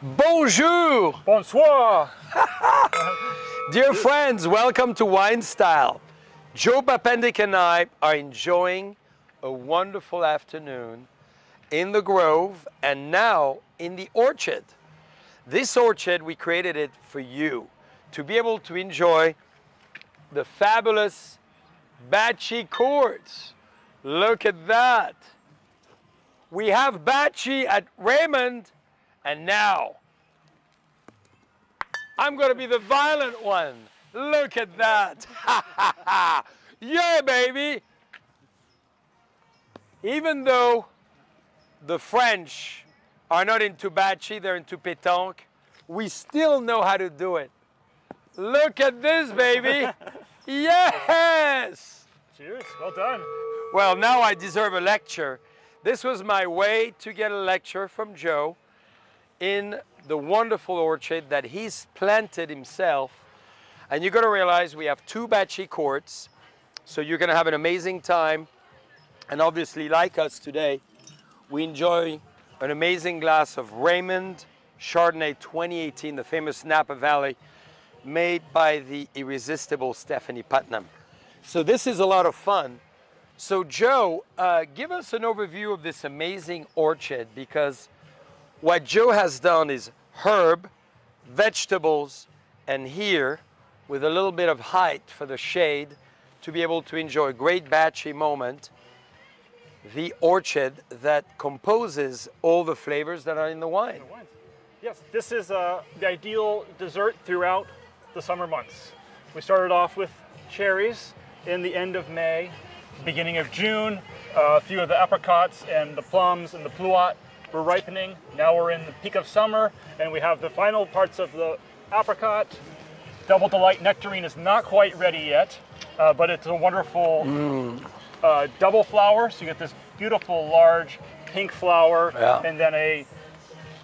Bonjour! Bonsoir! Dear friends, welcome to Wine Style. Joe Papendick and I are enjoying a wonderful afternoon in the Grove and now in the orchard. This orchard, we created it for you to be able to enjoy the fabulous bocce courts. Look at that. We have bocce at Raymond and now, I'm going to be the violent one. Look at that. yeah, baby. Even though the French are not into bocce, they're into pétanque, we still know how to do it. Look at this, baby. yes. Cheers, well done. Well, now I deserve a lecture. This was my way to get a lecture from Joe in the wonderful orchard that he's planted himself. And you're gonna realize we have two bocce courts, so you're gonna have an amazing time. And obviously, like us today, we enjoy an amazing glass of Raymond Chardonnay 2018, the famous Napa Valley, made by the irresistible Stephanie Putnam. So this is a lot of fun. So Joe, uh, give us an overview of this amazing orchard because what Joe has done is herb, vegetables, and here, with a little bit of height for the shade, to be able to enjoy a great bocce moment, the orchard that composes all the flavors that are in the wine. Yes, this is uh, the ideal dessert throughout the summer months. We started off with cherries in the end of May, beginning of June, uh, a few of the apricots and the plums and the pluot were ripening. Now we're in the peak of summer and we have the final parts of the apricot. Double Delight Nectarine is not quite ready yet, uh, but it's a wonderful Mm. uh, double flower. So you get this beautiful large pink flower Yeah. and then a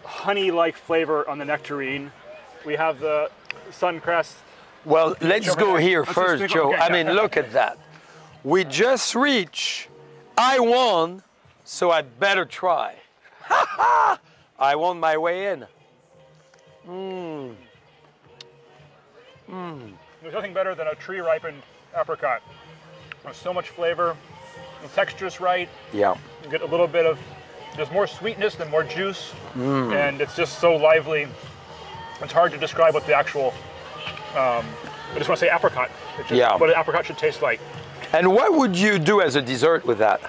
honey-like flavor on the nectarine. We have the suncrest. Well, let's go here let's first, Joe. okay, I mean, look at that. We just reached, I won, so I better try. I won my way in. Mmm. Mmm. There's nothing better than a tree-ripened apricot. There's so much flavor. The texture's right. Yeah. You get a little bit of, there's more sweetness than more juice, Mm. and it's just so lively. It's hard to describe what the actual, um, I just want to say apricot. It's just Yeah. What an apricot should taste like. And what would you do as a dessert with that?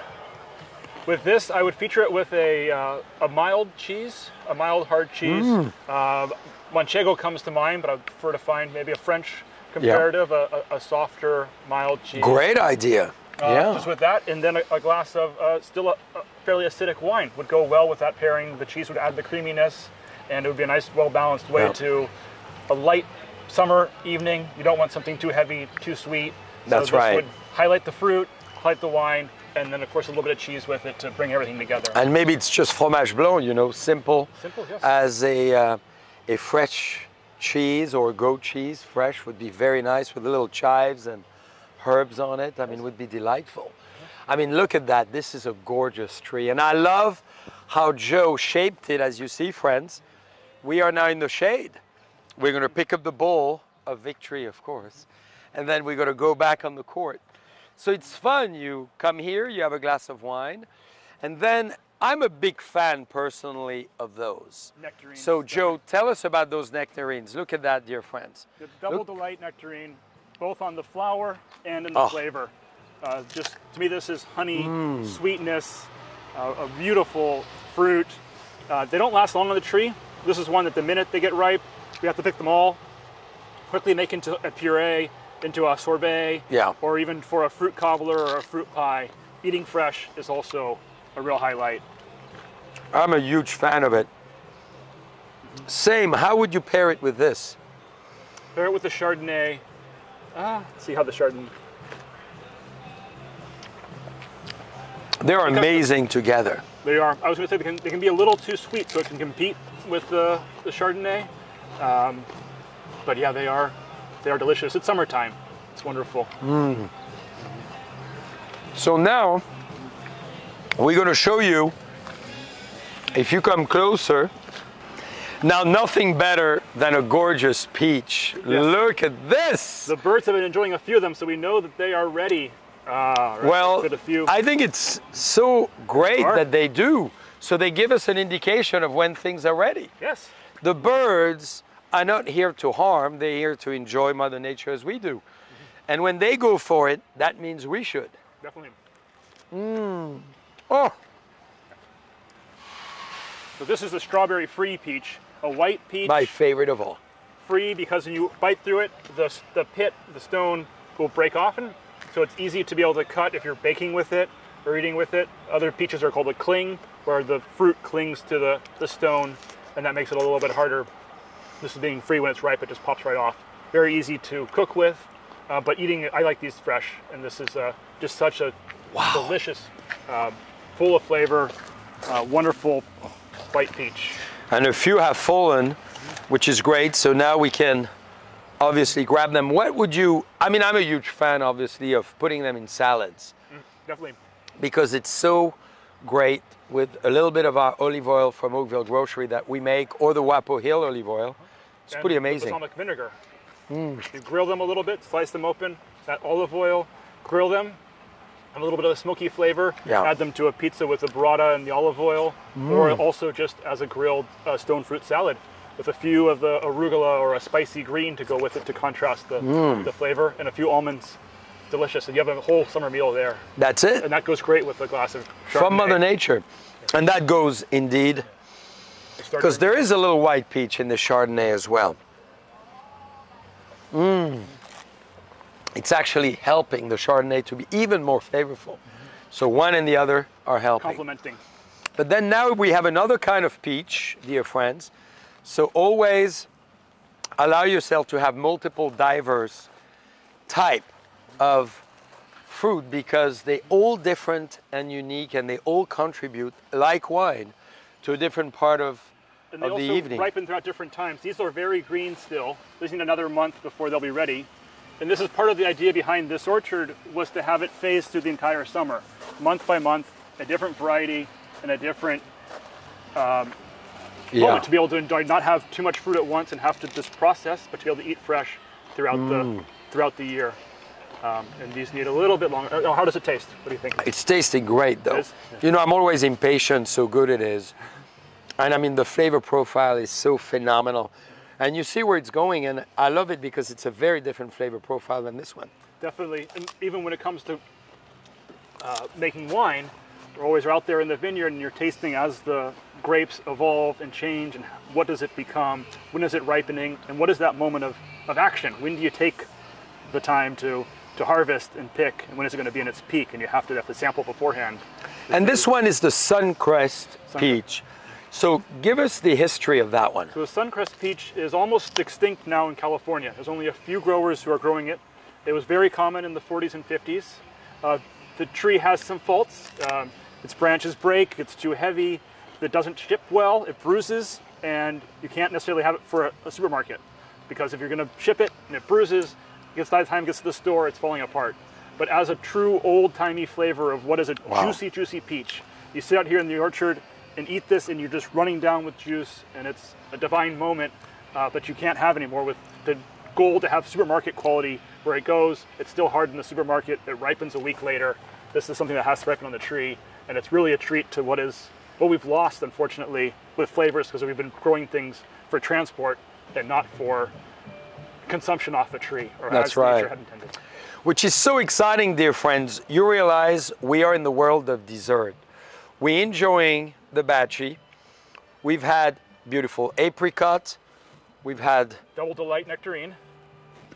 With this, I would feature it with a, uh, a mild cheese, a mild hard cheese. Mm. Uh, Manchego comes to mind, but I would prefer to find maybe a French comparative, a, a, a softer, mild cheese. Great idea. Uh, yeah. Just with that, and then a, a glass of uh, still a, a fairly acidic wine would go well with that pairing. The cheese would add the creaminess, and it would be a nice, well-balanced way Yeah. to a light summer evening. You don't want something too heavy, too sweet. So That's this right. would highlight the fruit, highlight the wine, and then of course a little bit of cheese with it to bring everything together. And maybe it's just fromage blanc, you know, simple. Simple, yes. As a, uh, a fresh cheese or goat cheese, fresh would be very nice with a little chives and herbs on it. I mean, would be delightful. I mean, look at that. This is a gorgeous tree. And I love how Joe shaped it, as you see, friends. We are now in the shade. We're going to pick up the bowl of victory, of course, and then we're going to go back on the court. So it's fun. You come here, you have a glass of wine, and then I'm a big fan personally of those. Nectarines. So, Joe, tell us about those nectarines. Look at that, dear friends. The double Look- delight nectarine, both on the flower and in the Oh. flavor. Uh, just to me, this is honey, Mm. sweetness, uh, a beautiful fruit. Uh, they don't last long on the tree. This is one that the minute they get ripe, we have to pick them all, quickly make into a puree, into a sorbet, Yeah. or even for a fruit cobbler or a fruit pie. Eating fresh is also a real highlight. I'm a huge fan of it. Same, how would you pair it with this? Pair it with the Chardonnay. Ah, see how the Chardonnay. They're amazing together. They are. I was going to say they can, they can be a little too sweet, so it can compete with the, the Chardonnay. Um, but yeah, they are they are delicious. It's summertime. It's wonderful. So now we're going to show you, if you come closer, Now, nothing better than a gorgeous peach. Look at this. The birds have been enjoying a few of them, so we know that they are ready. Ah, right, well, good a few. I think it's so great Sure. that they do. So they give us an indication of when things are ready. yes, The birds are not here to harm, they're here to enjoy Mother Nature as we do. And when they go for it, that means we should. definitely. Mmm. Oh, So this is the strawberry free peach, a white peach. my favorite of all. free because when you bite through it, the, the pit, the stone will break off. And so it's easy to be able to cut if you're baking with it or eating with it. Other peaches are called a cling, where the fruit clings to the, the stone, and that makes it a little bit harder. This is being free when it's ripe, it just pops right off. Very easy to cook with, uh, but eating it, I like these fresh, and this is uh, just such a delicious, uh, full of flavor, uh, wonderful white peach. And a few have fallen, which is great. So now we can obviously grab them. What would you, I mean, I'm a huge fan, obviously, of putting them in salads Definitely. because it's so great with a little bit of our olive oil from Oakville Grocery that we make or the Wapo Hill olive oil. It's and pretty amazing. balsamic vinegar. Mm. You grill them a little bit, slice them open, that olive oil, grill them, have a little bit of a smoky flavor. Yeah. Add them to a pizza with the burrata and the olive oil, or mm. also just as a grilled uh, stone fruit salad with a few of the arugula or a spicy green to go with it to contrast the, mm. the flavor, and a few almonds. Delicious, and you have a whole summer meal there, That's it. and that goes great with a glass of From Mother Nature. And that goes indeed, because there is a little white peach in the Chardonnay as well. Mmm. It's actually helping the Chardonnay to be even more flavorful. So one and the other are helping. complementing. But then now we have another kind of peach, dear friends. So always allow yourself to have multiple diverse type of fruit because they all different and unique and they all contribute like wine to a different part of, And they of the also evening. ripen throughout different times. These are very green still. These need another month before they'll be ready. And this is part of the idea behind this orchard was to have it phase through the entire summer, month by month, a different variety and a different yeah. moment to be able to enjoy, not have too much fruit at once and have to just process, but to be able to eat fresh throughout Mm. the throughout the year. Um, and these need a little bit longer. Oh, how does it taste? What do you think? It's tasting great though. is? You know, I'm always impatient, so good it is. And I mean, the flavor profile is so phenomenal. And you see where it's going, and I love it because it's a very different flavor profile than this one. Definitely, and even when it comes to uh, making wine, we're always out there in the vineyard and you're tasting as the grapes evolve and change and what does it become, when is it ripening, and what is that moment of, of action? When do you take the time to, to harvest and pick, and when is it going to be in its peak? And you have to have to sample beforehand. And this one is the Suncrest peach. So give us the history of that one. So the Suncrest peach is almost extinct now in California. There's only a few growers who are growing it. It was very common in the 40s and 50s. Uh, the tree has some faults. Um, its branches break, it's too heavy, it doesn't ship well, it bruises, and you can't necessarily have it for a, a supermarket. Because if you're gonna ship it and it bruises, gets by the time it gets to the store, it's falling apart. But as a true old-timey flavor of what is a Wow. juicy, juicy peach, you sit out here in the orchard and eat this, and you're just running down with juice, and it's a divine moment uh, that you can't have anymore. With the goal to have supermarket quality, where it goes, it's still hard in the supermarket. It ripens a week later. This is something that has to ripen on the tree, and it's really a treat to what is what we've lost, unfortunately, with flavors because we've been growing things for transport and not for consumption off the tree or That's as right. nature had intended. which is so exciting, dear friends. You realize we are in the world of dessert. We're enjoying the bocce. We've had beautiful apricot. We've had Double delight nectarine,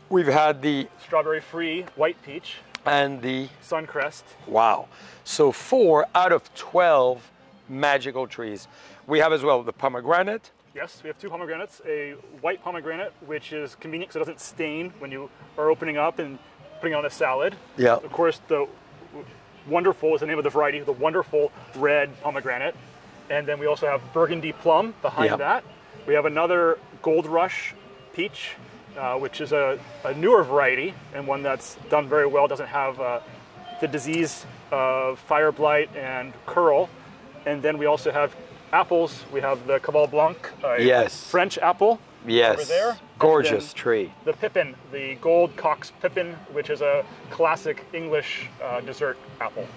we've had the strawberry-free white peach, and the suncrest, wow. So four out of twelve magical trees. We have as well the pomegranate. Yes, we have two pomegranates. A white pomegranate, which is convenient because it doesn't stain when you are opening up and putting on a salad. Yeah. Of course, the wonderful is the name of the variety, the wonderful red pomegranate. And then we also have burgundy plum behind Yeah. that. We have another gold rush peach, uh, which is a, a newer variety and one that's done very well. Doesn't have uh, the disease of fire blight and curl. And then we also have apples, we have the Calville Blanc, a Yes. French apple. Yes. Over there. Gorgeous tree. The Pippin, the gold Cox Pippin, which is a classic English uh, dessert apple.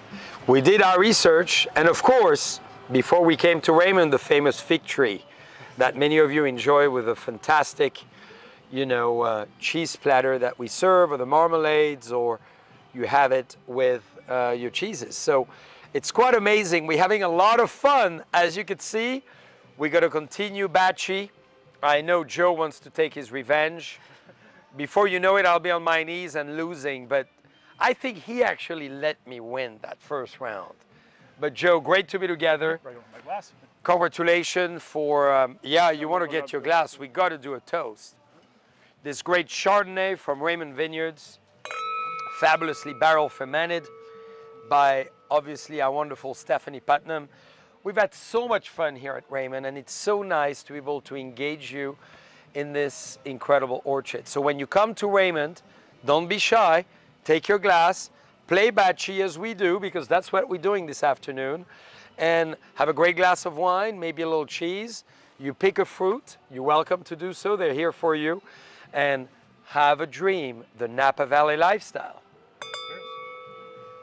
We did our research, and of course, before we came to Raymond, the famous fig tree that many of you enjoy with a fantastic, you know, uh, cheese platter that we serve, or the marmalades, or you have it with uh, your cheeses. So it's quite amazing. We're having a lot of fun, as you can see. We're going to continue bocce. I know Joe wants to take his revenge. Before you know it, I'll be on my knees and losing, but I think he actually let me win that first round. But Joe, great to be together. Right my glass. Congratulations for, um, yeah, you want to get your glass. We got to do a toast. This great Chardonnay from Raymond Vineyards, fabulously barrel fermented by obviously our wonderful Stephanie Putnam. We've had so much fun here at Raymond, and it's so nice to be able to engage you in this incredible orchard. So when you come to Raymond, don't be shy. Take your glass, play bocce as we do, because that's what we're doing this afternoon, and have a great glass of wine, maybe a little cheese. You pick a fruit, you're welcome to do so. They're here for you. And have a dream, the Napa Valley lifestyle.